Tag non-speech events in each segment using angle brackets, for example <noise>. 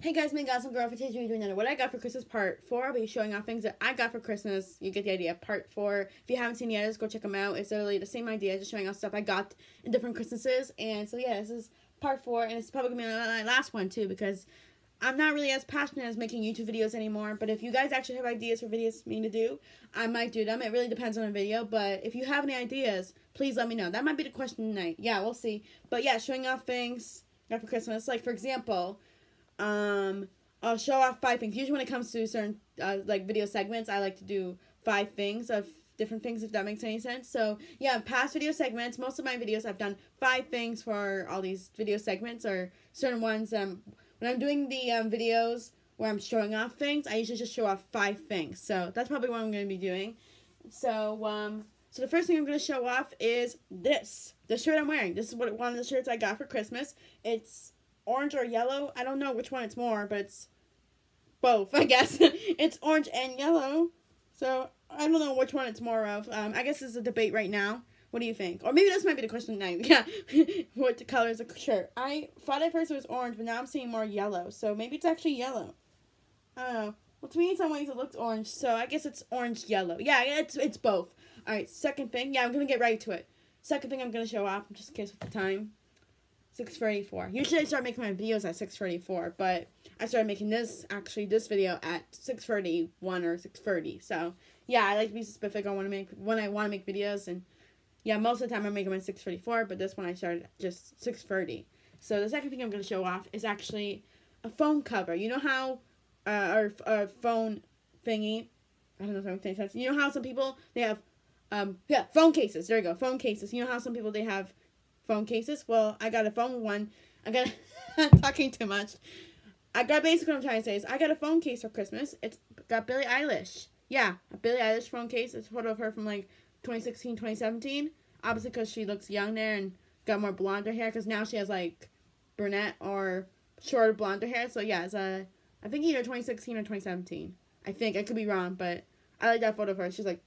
Hey guys, me guys, some girl for teaching you doing another what I got for Christmas part four. I'll be showing off things that I got for Christmas. You get the idea. Part four. If you haven't seen it yet, just go check them out. It's literally the same idea, just showing off stuff I got in different Christmases. And so yeah, this is part four, and it's probably gonna be my last one too because I'm not really as passionate as making YouTube videos anymore. But if you guys actually have ideas for videos for me to do, I might do them. It really depends on the video. But if you have any ideas, please let me know. That might be the question tonight. Yeah, we'll see. But yeah, showing off things got for Christmas. Like for example, um I'll show off five things. Usually when it comes to certain uh, like video segments, I like to do five things of different things if that makes any sense. So yeah, past video segments, most of my videos I've done five things for all these video segments or certain ones. Um, when I'm doing the um, videos where I'm showing off things, I usually just show off five things. So that's probably what I'm going to be doing. So um, so the first thing I'm going to show off is this, the shirt I'm wearing. This is what one of the shirts I got for Christmas. It's orange or yellow. I don't know which one it's more, but it's both, <laughs> I guess. it's orange and yellow. So I don't know which one it's more of. Um, I guess it's a debate right now. What do you think? Or maybe this might be the question tonight. <laughs> Yeah. <laughs> what color is the shirt? I thought at first it was orange, but now I'm seeing more yellow. So maybe it's actually yellow. I don't know. Well, to me, in some ways, it looks orange. So I guess it's orange yellow. Yeah, it's it's both. All right. Second thing. Yeah, I'm gonna get right to it. Second thing I'm gonna show off, just in case of the time. 6.34. Usually I start making my videos at 6.34, but I started making this, actually, this video at 6.31 or 6.30. So, yeah, I like to be specific on when I, want to make, when I want to make videos. And, yeah, most of the time I'm making at 6.34, but this one I started just 6.30. So, the second thing I'm going to show off is actually a phone cover. You know how uh, our, our phone thingy, I don't know if I'm making sense. You know how some people, they have, um, yeah, phone cases. There you go, phone cases. You know how some people, they have phone cases. Well, I got a phone one. I got I'm <laughs> talking too much. I got basically what I'm trying to say is I got a phone case for Christmas. It's got Billie Eilish. Yeah, a Billie Eilish phone case. It's a photo of her from like 2016, 2017. Obviously, because she looks young there and got more blonder hair. Because now she has like brunette or shorter blonder hair. So yeah, it's a I think either 2016 or 2017. I think I could be wrong, but I like that photo of her. She's like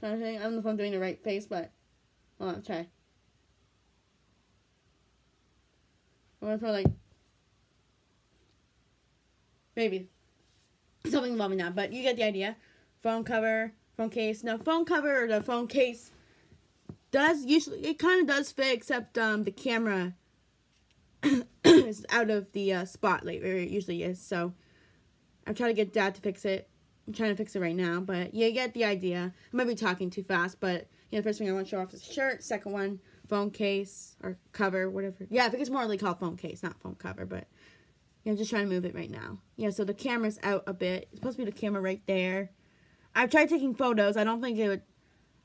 kind of thing. I don't know if I'm doing the right face, but hold on, try. I'm gonna put like maybe something involving that, but you get the idea. Phone cover, phone case. Now, phone cover or the phone case does usually it kind of does fit, except um the camera <coughs> is out of the uh, spotlight where it usually is. So I'm trying to get Dad to fix it. I'm trying to fix it right now, but you get the idea. I might be talking too fast, but yeah, the first thing I want to show off is shirt. Second one, phone case or cover, whatever. Yeah, I think it's more like called phone case, not phone cover, but yeah, I'm just trying to move it right now. Yeah, so the camera's out a bit. It's supposed to be the camera right there. I've tried taking photos. I don't think it would.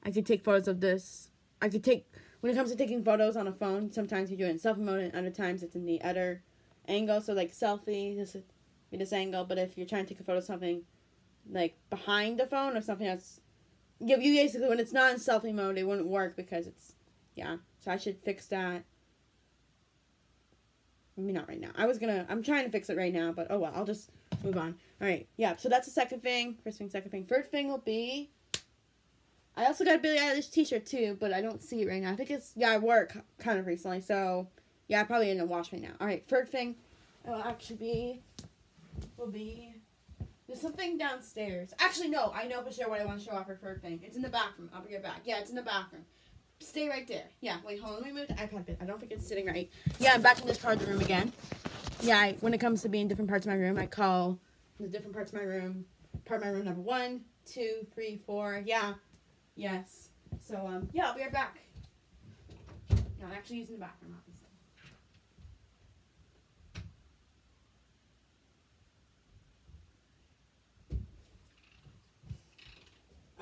I could take photos of this. I could take when it comes to taking photos on a phone. Sometimes you do it in selfie mode, and other times it's in the other angle. So like selfie, this is this angle. But if you're trying to take a photo of something like behind the phone or something that's you, you basically when it's not in selfie mode it wouldn't work because it's yeah. So I should fix that. Maybe not right now. I was gonna I'm trying to fix it right now but oh well I'll just move on. All right yeah so that's the second thing first thing second thing. Third thing will be I also got a Billie Eilish t-shirt too but I don't see it right now. I think it's yeah I work kind of recently so yeah I probably the wash right now. All right third thing it will actually be will be there's something downstairs. Actually, no. I know for sure what I want to show off her third thing. It's in the bathroom. I'll bring it back. Yeah, it's in the bathroom. Stay right there. Yeah, wait, hold on. Let me move the iPad bit. I don't think it's sitting right. Yeah, I'm back in this part of the room again. Yeah, I, when it comes to being different parts of my room, I call the different parts of my room part of my room number one, two, three, four. Yeah. Yes. So, um, yeah, I'll be right back. Yeah, I'm actually using the bathroom, obviously.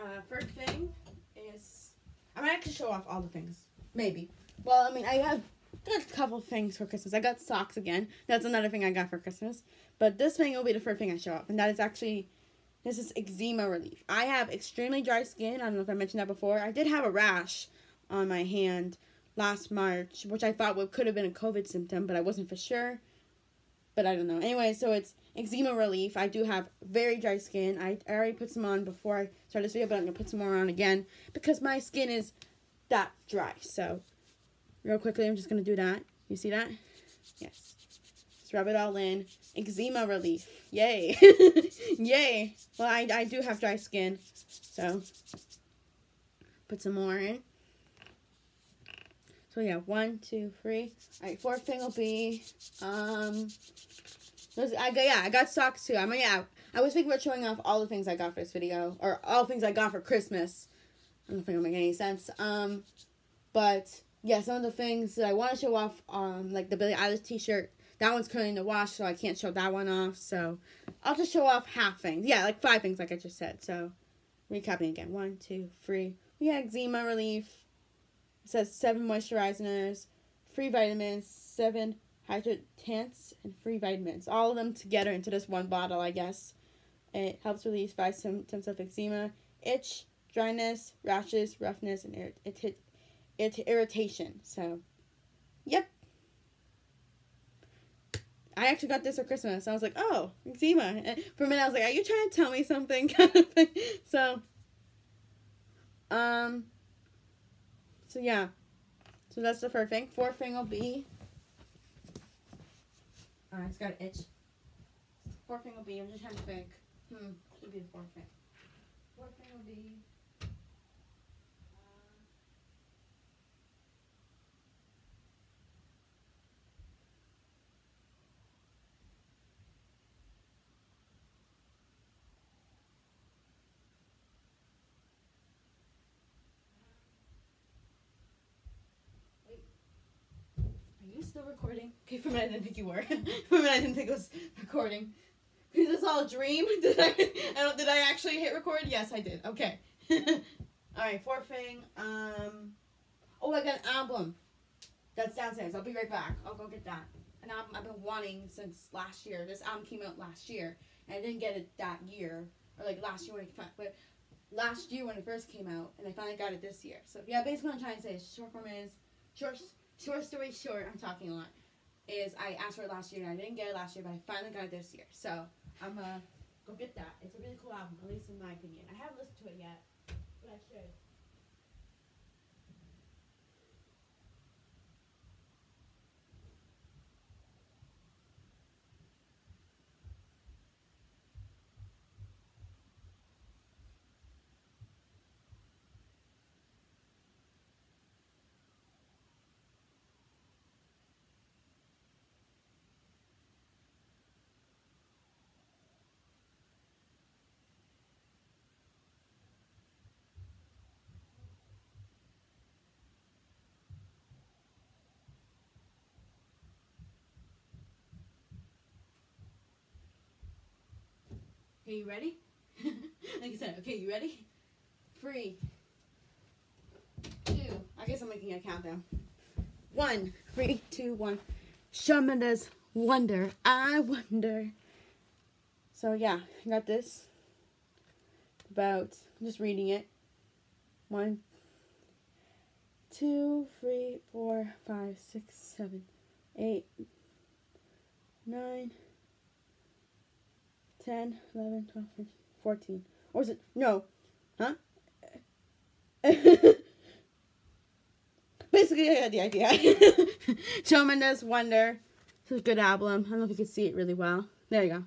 Uh, first thing is I'm gonna actually show off all the things. Maybe. Well, I mean, I have got a couple things for Christmas. I got socks again. That's another thing I got for Christmas. But this thing will be the first thing I show off, and that is actually this is eczema relief. I have extremely dry skin. I don't know if I mentioned that before. I did have a rash on my hand last March, which I thought could have been a COVID symptom, but I wasn't for sure. But I don't know. Anyway, so it's eczema relief. I do have very dry skin. I, I already put some on before I started this video, but I'm going to put some more on again because my skin is that dry. So, real quickly, I'm just going to do that. You see that? Yes. Let's rub it all in. Eczema relief. Yay. <laughs> Yay. Well, I, I do have dry skin. So, put some more in. So yeah, one, two, three. All right, fourth thing will be, um, I got, yeah, I got socks too. I mean, yeah, I was thinking about showing off all the things I got for this video, or all things I got for Christmas. I don't think it'll make any sense. Um, but yeah, some of the things that I want to show off, um, like the Billie Eilish t-shirt, that one's currently in the wash, so I can't show that one off. So I'll just show off half things. Yeah, like five things, like I just said. So recapping again. One, two, three. We got eczema relief. It says seven moisturizers, free vitamins, seven hydratants, and free vitamins. All of them together into this one bottle, I guess. It helps relieve five symptoms of eczema, itch, dryness, rashes, roughness, and it, it, it, irritation. So, yep. I actually got this for Christmas. I was like, oh, eczema. And for a minute, I was like, are you trying to tell me something? <laughs> so, um, so yeah. So that's the first thing. Fourth thing will be, uh, it's got an itch. Fourth thing will be, I'm just trying to think. Hmm, should be the fourth thing. Fourth still recording? Okay, for a minute I didn't think you were. <laughs> for a minute I didn't think it was recording. Is this all a dream? <laughs> Did I, I don't, did I actually hit record? Yes, I did. Okay. <laughs> Alright, fourth thing. Um, oh, I got an album. That's downstairs. I'll be right back. I'll go get that. An album I've been wanting since last year. This album came out last year. And I didn't get it that year. Or like last year when it, but last year when it first came out. And I finally got it this year. So yeah, basically what I'm trying to say is short form is, short short story short, I'm talking a lot, is I asked for it last year and I didn't get it last year, but I finally got it this year. So I'm gonna go get that. It's a really cool album, at least in my opinion. I haven't listened to it yet, but I should. Okay, you ready? <laughs> like I said, okay, you ready? Three, two. I guess I'm making a countdown. One, three, two, one. Shawn Mendes, Wonder, I Wonder. So yeah, I got this. About, I'm just reading it. One, two, three, four, five, six, seven, eight, nine, 10, 11, 12, 13, 14. Or is it? No. Huh? <laughs> Basically, I got the idea. <laughs> Shawn Mendes Wonder. It's a good album. I don't know if you can see it really well. There you go.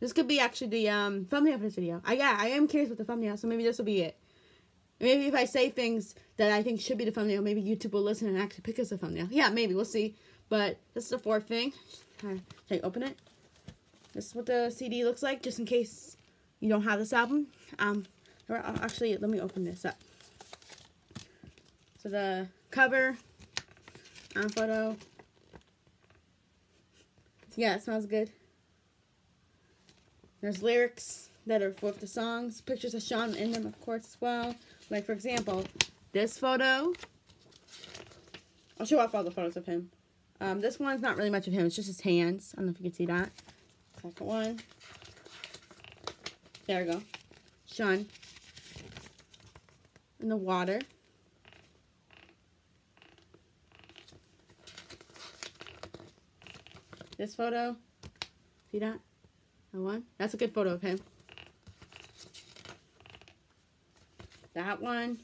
This could be actually the um, thumbnail for this video. I, yeah, I am curious with the thumbnail, so maybe this will be it. Maybe if I say things that I think should be the thumbnail, maybe YouTube will listen and actually pick us a thumbnail. Yeah, maybe. We'll see. But this is the fourth thing. Can I open it? This is what the CD looks like, just in case you don't have this album. Um, actually, let me open this up. So the cover, um, photo. Yeah, it smells good. There's lyrics that are for the songs, pictures of Shawn in them, of course, as well. Like, for example, this photo. I'll show off all the photos of him. Um, this one's not really much of him. It's just his hands. I don't know if you can see that. Second one. There we go. Shawn. In the water. This photo. See that? That one? That's a good photo of him. That one.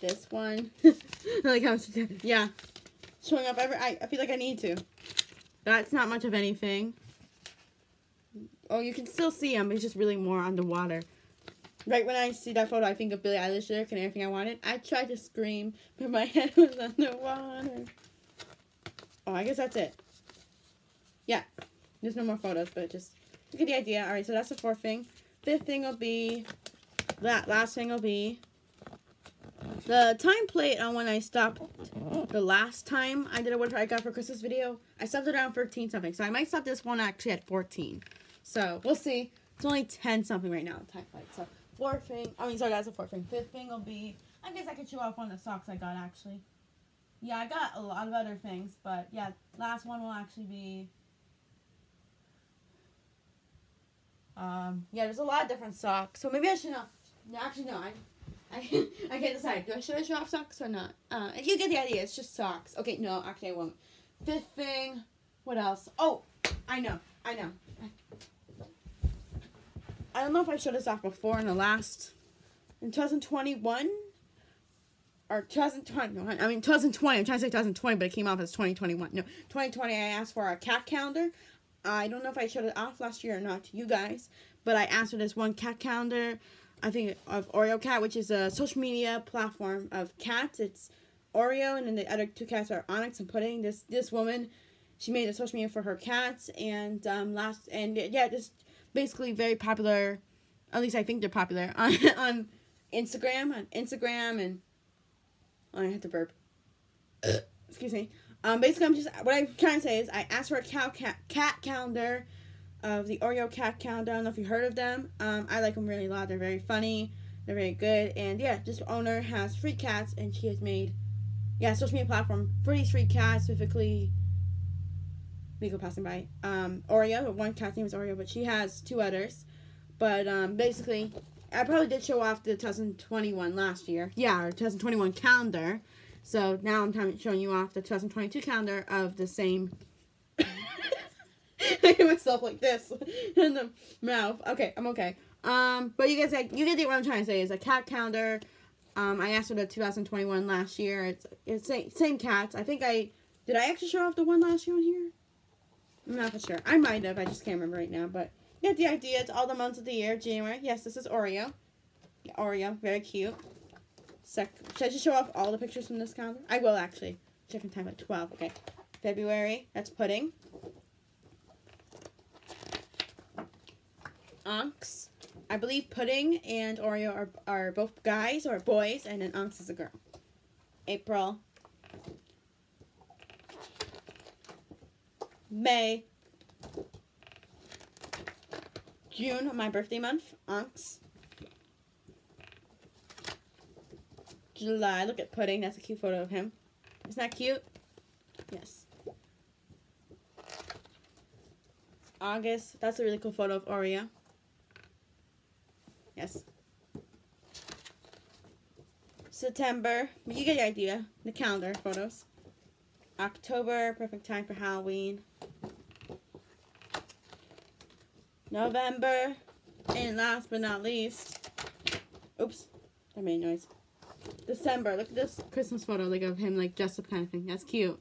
this one. <laughs> like how yeah. Showing up every I, I feel like I need to. That's not much of anything. Oh, you can still see him. He's just really more underwater. Right when I see that photo, I think of Billie Eilish lyric and everything I wanted. I tried to scream, but my <laughs> head was underwater. Oh, I guess that's it. Yeah. There's no more photos, but just get the idea. All right, so that's the fourth thing. Fifth thing will be, that last thing will be the time plate on when I stopped the last time I did a what I got for Christmas video. I stopped it around 13 something. So I might stop this one actually at 14. So we'll see. It's only 10 something right now, time plate. So fourth thing, I mean, sorry, that's the fourth thing. Fifth thing will be, I guess I could chew off one of the socks I got actually. Yeah, I got a lot of other things, but yeah, last one will actually be Um, yeah, there's a lot of different socks. So maybe I should not. No, actually, no. I, I, I can't decide. Do I should I show off socks or not? Uh, you get the idea. It's just socks. Okay, no, actually, I won't. Fifth thing. What else? Oh, I know. I know. I don't know if I showed this off before in the last in 2021 or 2020. I mean 2020. I'm trying to say 2020, but it came off as 2021. No, 2020. I asked for a cat calendar I don't know if I showed it off last year or not to you guys, but I asked for this one cat calendar, I think of Oreo Cat, which is a social media platform of cats. It's Oreo, and then the other two cats are Onyx and Pudding. This this woman, she made a social media for her cats, and um, last and yeah, just basically very popular. At least I think they're popular <laughs> on on Instagram, on Instagram, and oh, I have to burp. <coughs> Excuse me. Um, basically, I'm just what I'm trying to say is I asked for a cow cat, cat calendar of the Oreo cat calendar. I don't know if you heard of them. Um, I like them really a lot. They're very funny. They're very good. And yeah, this owner has three cats, and she has made yeah social media platform for these three cats specifically. Go passing by. Um, Oreo. One cat's name is Oreo, but she has two others. But um, basically, I probably did show off the 2021 last year. Yeah, or 2021 calendar. So now I'm showing you off the 2022 calendar of the same. I hit myself like this <laughs> in the mouth. Okay, I'm okay. Um, but you guys, like, you get what I'm trying to say is a cat calendar. Um, I asked for the 2021 last year. It's it's same, same cats. I think I did. I actually show off the one last year on here. I'm not for sure. I might have. I just can't remember right now. But you get the idea. It's all the months of the year. January. Yes, this is Oreo. Oreo, very cute. Sec Should I just show off all the pictures from this calendar? I will actually. Checking time at 12. Okay. February. That's pudding. Onyx. I believe Pudding and Oreo are, are both guys or boys, and then Onyx is a girl. April. May. June, my birthday month. Onyx. July. Look at Pudding. That's a cute photo of him. Isn't that cute? Yes. August. That's a really cool photo of Oreo. Yes. September. You get the idea. The calendar photos. October. Perfect time for Halloween. November. And last but not least. Oops. That made noise. December. Look at this Christmas photo, like of him, like dressed up kind of thing. That's cute.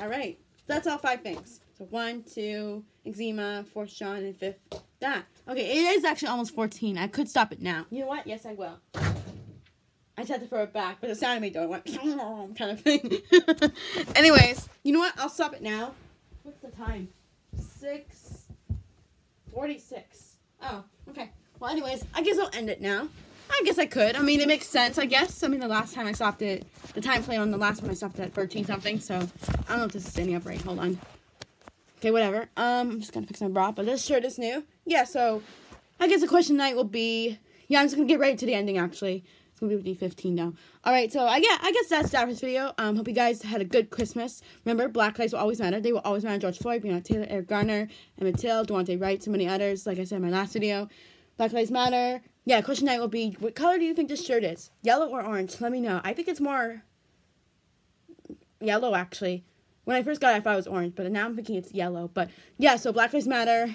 All right, that's all five things. So one, two, eczema, fourth Shawn, and fifth that. Okay, it is actually almost 14. I could stop it now. You know what? Yes, I will. I just had to throw it back, but the sound of me doing went <laughs> kind of thing. <laughs> Anyways, you know what? I'll stop it now. What's the time? Six forty-six. Oh, okay. Well, anyways, I guess I'll end it now. I guess I could. I mean, it makes sense, I guess. I mean, the last time I stopped it, the time plane on the last one I stopped at 13 something, so I don't know if this is standing up right. Hold on. Okay, whatever. Um, I'm just gonna fix my bra, but this shirt is new. Yeah, so I guess the question tonight will be, yeah, I'm just gonna get right to the ending, actually. It's gonna be D fifteen now. Alright, so I, yeah, I guess that's that for this video. Um, hope you guys had a good Christmas. Remember, black lives will always matter. They will always matter. George Floyd, Breonna Taylor, Eric Garner, Emmett Till, Daunte Wright, so many others. Like I said in my last video. Black Lives Matter. Yeah, question night will be, what color do you think this shirt is? Yellow or orange? Let me know. I think it's more yellow, actually. When I first got it, I thought it was orange, but now I'm thinking it's yellow. But yeah, so Black Lives Matter.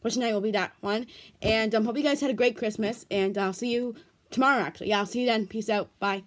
Question night will be that one. And um, hope you guys had a great Christmas, and I'll see you tomorrow actually. Yeah, I'll see you then. Peace out. Bye.